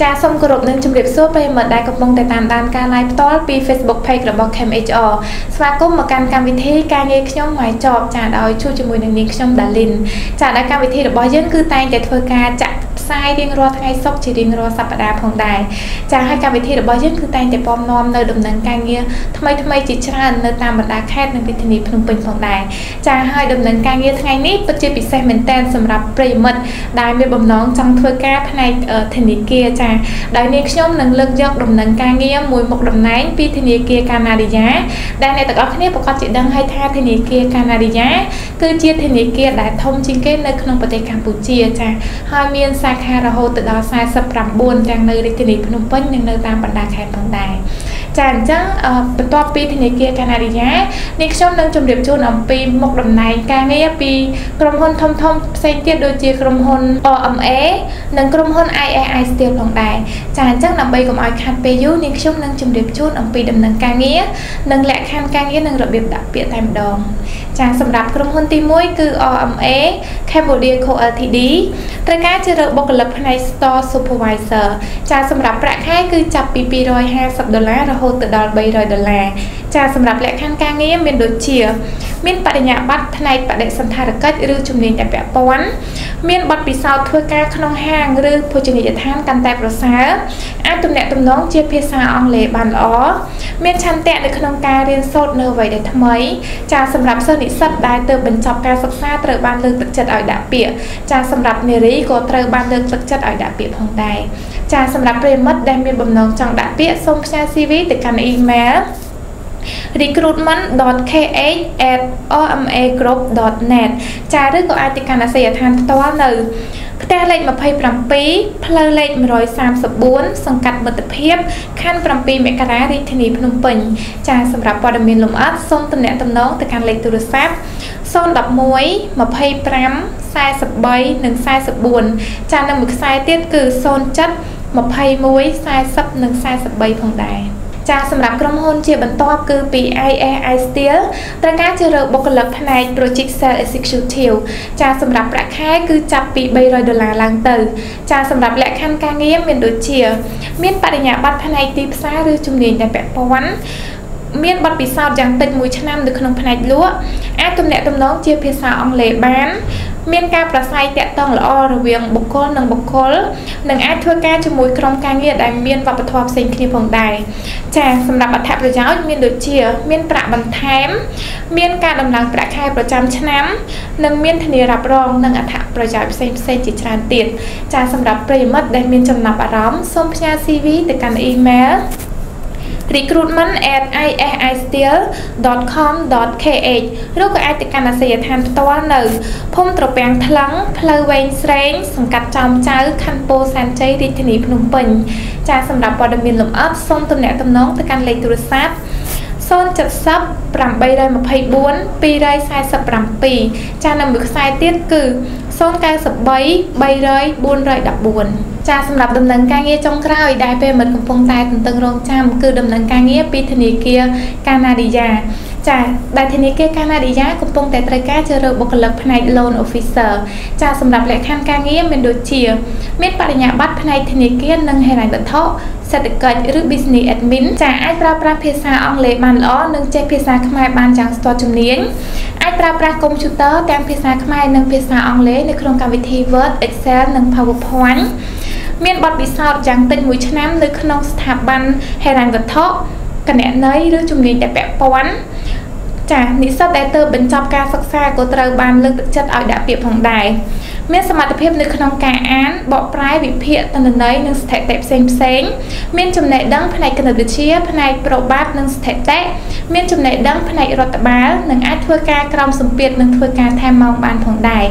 ចាសូមគោរពនឹងជម្រាបសួរប្រិយមិត្តដែលកំពុងតែតាមដានការ live ផ្ទាល់ពី Facebook Page របស់ CamHR ស្វាគមន៍មកកាន់កម្មវិធីការងារខ្ញុំម៉ៃចប់ចាដោយជួបជាមួយនឹងនាងខ្ញុំ Dalin ចាដែលកម្មវិធីរបស់យើងគឺតែងតែធ្វើការចាក់ ផ្សាយរៀងរាល់ថ្ងៃសុក្រជារៀងរាល់សប្តាហ៍ផងដែរចាហើយកម្មវិធីរបស់យើងគឺតែងតែពំនាំនៅដំណឹងការងារថ្មីថ្មីជាច្រើននៅតាមបណ្ដាខេត្តនិងរាជធានីភ្នំពេញផងដែរចាហើយដំណឹងការងារថ្ងៃនេះពិតជាពិសេសមែនទែនសម្រាប់ប្រិយមិត្តដែលមានបំណងចង់ធ្វើការផ្នែកធនាគារចាដោយនាងខ្ញុំនឹងលើកយកដំណឹងការងារមួយមុខតំណែងពីធនាគារកាណាឌីយ៉ាដែលអ្នកទាំងអស់គ្នាប្រកាសជាដឹងហើយថាធនាគារកាណាឌីយ៉ាគឺជាធនាគារដែលធំជាងគេនៅក្នុងប្រទេសកម្ពុជាចាហើយមានសាខារហូតទៅដល់49ទាំងនៅរាជធានីភ្នំពេញនិងនៅតាមបណ្ដាខេត្តផងដែរចាអញ្ចឹងបន្ទាប់ពីធនាគារកាណាឌីយ៉ានេះខ្ញុំនឹងជម្រាបជូនអំពីមុខតំណែងការងារពីក្រុមហ៊ុនធំធំផ្សេងទៀតដូចជាក្រុមហ៊ុន OMA និងក្រុមហ៊ុន IAI Steel ផងដែរចាអញ្ចឹងដើម្បីកុំឲ្យខាត់ពេលយូរនាងខ្ញុំនឹងជម្រាបជូនអំពីដំណឹងការងារនិងលក្ខខណ្ឌការងារនិងរបៀបដាក់ពាក្យតែម្ដងចាសម្រាប់ក្រុមហ៊ុនទី1គឺ OMA Cambodia Co Ltd ត្រូវការជ្រើសបុគ្គលិកផ្នែក Store Supervisor ចាសម្រាប់ប្រាក់ខែគឺចាប់ពី250ដុល្លាររហូតទៅដល់300ដុល្លារចាសម្រាប់លក្ខខណ្ឌការងារមានដូចជា មានបរិញ្ញាបត្រផ្នែកបដិសណ្ឋារកិច្ចឬជំនាញដែលពាក់ព័ន្ធមានបទពិសោធន៍ធ្វើការក្នុងហាងឬភោជនីយដ្ឋានកាន់តែប្រសើរ អាចទំនាក់ទំនងជាភាសាអង់គ្លេសបានល្អមានឆន្ទៈនៅក្នុងការរៀនសូត្រនៅអ្វីដែលថ្មីចាសម្រាប់សិស្សនិស្សិតដែលទើបបញ្ចប់ការសិក្សាត្រូវបានលើកទឹកចិត្តឲ្យដាក់ពាក្យចាសម្រាប់នារីក៏ត្រូវបានលើកទឹកចិត្តឲ្យដាក់ពាក្យផងដែរចាសម្រាប់ប្រិមិត្តដែលមានបំណងចង់ដាក់ពាក្យសូមផ្ញើ CV ទៅកាន់ email recruitment.kh@rmagroup.net ចាឬក៏អាចទៅកាន់អាសយដ្ឋានផ្ទាល់នៅ ផ្ទះលេខ27ផ្លូវលេខ134សង្កាត់មិត្តភាពខណ្ឌ7មករារាជធានីភ្នំពេញចាសម្រាប់ព័ត៌មានលម្អិតសូមទំនាក់ទំនងទៅកាន់លេខទូរស័ព្ទ011 25 43និង44ចានិងមួយខ្សែទៀតគឺ07 21 40និង43ផងដែរ ចាសម្រាប់ក្រុមហ៊ុនជាបន្ទាប់គឺពី ISI Steel ត្រូវការជ្រើសរើសបុគ្គលិកផ្នែក Project Sales Executive ចាសម្រាប់ប្រាក់ខែគឺចាប់ពី300ដុល្លារឡើងទៅ ចាសម្រាប់លក្ខខណ្ឌការងារមានដូចជា មានបរិញ្ញាបត្រផ្នែកទីផ្សារឬជំនាញដែលពាក់ព័ន្ធមានបទពិសោធន៍យ៉ាងតិច1ឆ្នាំនៅក្នុងផ្នែកលក់អាចទំនាក់ទំនងជាភាសាអង់គ្លេសបាន មានការប្រស័យតាក់ទងល្អរវាងបុគ្គលនិងបុគ្គលនិងអាចធ្វើការជាមួយក្រុមការងារដែលមានវប្បធម៌ផ្សេងគ្នាផងដែរ ចាសម្រាប់អត្ថប្រយោជន៍មានដូចជា មានប្រាក់បន្ថែម មានការដំឡើងប្រាក់ខែប្រចាំឆ្នាំ និងមានធានារ៉ាប់រងនិងអត្ថប្រយោជន៍ផ្សេងផ្សេងជាច្រើនទៀតចាសម្រាប់ប្រិយមិត្តដែលមានចំណាប់អារម្មណ៍សូមផ្ញើ CV ទៅកាន់ email recruitment@iissteel.com.kh ឬក៏អាចទៅកាន់អាសយដ្ឋានផ្ទាល់នៅភូមិត្រពាំងថ្លឹងផ្លូវវែងស្រេងសង្កាត់ចោមចៅខណ្ឌពោធិ៍សែនជ័យរាជធានីភ្នំពេញចាសម្រាប់ព័ត៌មានលម្អិតសូមទំនាក់ទំនងទៅកាន់លេខទូរស័ព្ទ070 824 247ចានិងមួយខ្សែទៀតគឺ093 300 414ចាសម្រាប់ដំណឹងការងារចុងក្រោយដែលពេលមិត្តកំពុងតែទន្ទឹងរង់ចាំគឺដំណឹងការងារពីធនាគារកាណាឌីយ៉ាចាដែលធនាគារកាណាឌីយ៉ាកំពុងតែត្រូវការជ្រើសរើសបុគ្គលិកផ្នែក loan officer ចាសម្រាប់លក្ខខណ្ឌការងារមានដូចជា មានបរិញ្ញាបត្រផ្នែកធនាគារនិងហិរញ្ញវត្ថុសេដ្ឋកិច្ចឬ business admin ចាអាចប្រើប្រាស់ភាសាអង់គ្លេសបានល្អនិងចេះភាសាខ្មែរបានយ៉ាងស្ទាត់ជំនាញអាចប្រើប្រាស់កុំព្យូទ័រទាំងភាសាខ្មែរនិងភាសាអង់គ្លេសនៅក្នុងកម្មវិធី Word Excel និង PowerPoint មានបទពិសោធន៍យ៉ាងតិច1ឆ្នាំនៅក្នុងស្ថាប័នហិរញ្ញវត្ថុគណនេយ្យឬជំនាញដែលពាក់ព័ន្ធចានិស្សិតដែលទើបបញ្ចប់ការសិក្សាក៏ត្រូវបានលើកទឹកចិត្តឲ្យដាក់ពាក្យផងដែរ មានសមត្ថភាពនៅក្នុងការអានបកប្រែវិភាគទិន្នន័យនិងស្ថិតិផ្សេងផ្សេងមានចំណេះដឹងផ្នែកគណិតវិទ្យាផ្នែកប្របាត់និងស្ថិតិមានចំណេះដឹងផ្នែករដ្ឋបាលនិងអាចធ្វើការក្រោមសម្ពាធនិងធ្វើការថែមម៉ោងបានផងដែរ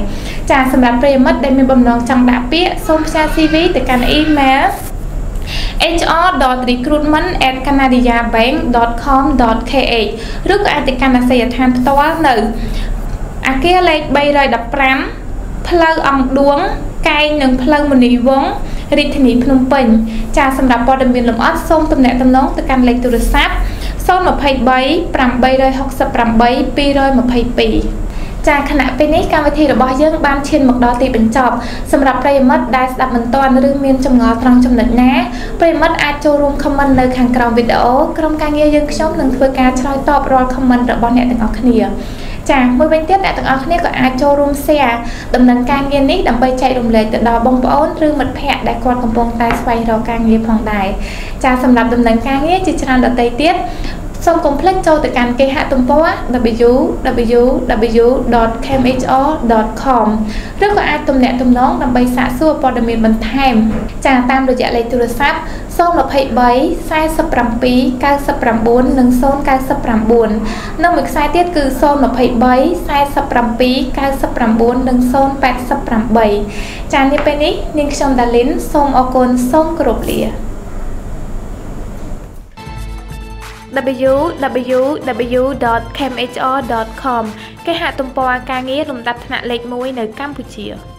ចាសម្រាប់ប្រិយមិត្តដែលមានបំណងចង់ដាក់ពាក្យសូមផ្សាយ CV ទៅកាន់ email hr.recruitment@canadiabank.com.kh ឬក៏អាចទៅកាន់អាសយដ្ឋានផ្ទាល់នៅអគារលេខ315 ផ្លូវអង្គឌួងកែងនិងផ្លូវមនីវងរាជធានីភ្នំពេញចាសម្រាប់ព័ត៌មានលម្អិតសូមទំនាក់ទំនងទៅកាន់លេខទូរស័ព្ទ023 868 222ចាខណៈពេលនេះកម្មវិធីរបស់យើងបានឈានមកដល់ទីបញ្ចប់សម្រាប់ប្រិយមិត្តដែលស្ដាប់មិនទាន់ឬមានចម្ងល់ត្រង់ចំណុចណាប្រិយមិត្តអាចចូលរួម comment នៅខាងក្រោមវីដេអូក្រុមការងារយើងខ្ញុំនឹងធ្វើការឆ្លើយតបរាល់ comment របស់អ្នកទាំងអស់គ្នា ចាមួយវិញទៀតអ្នកទាំងអស់គ្នាក៏អាចចូលរួម share ដំណឹងការងារនេះដើម្បីចែករំលែកទៅដល់បងប្អូនឬមិត្តភ័ក្តិដែលគាត់កំពុងតែស្វែងរកការងារផងដែរចាសម្រាប់ដំណឹងការងារជាច្រើនដទៃទៀត សូមកុំភ្លេចចូលទៅកាន់គេហទំព័រ www.kmhr.com ឬក៏អាចទំនាក់ទំនងដើម្បីសាកសួរព័ត៌មានបន្ថែម ចាតាមរយៈលេខទូរស័ព្ទ023 47 99និង099និងមួយខ្សែទៀតគឺ023 47 99និង088ចានាពេលនេះនាងខ្ញុំដាលីនសូមអរគុណសូមគោរពលា www.kmhr.com គេហទំព័រការងារលំដាប់ថ្នាក់លេខ1នៅកម្ពុជា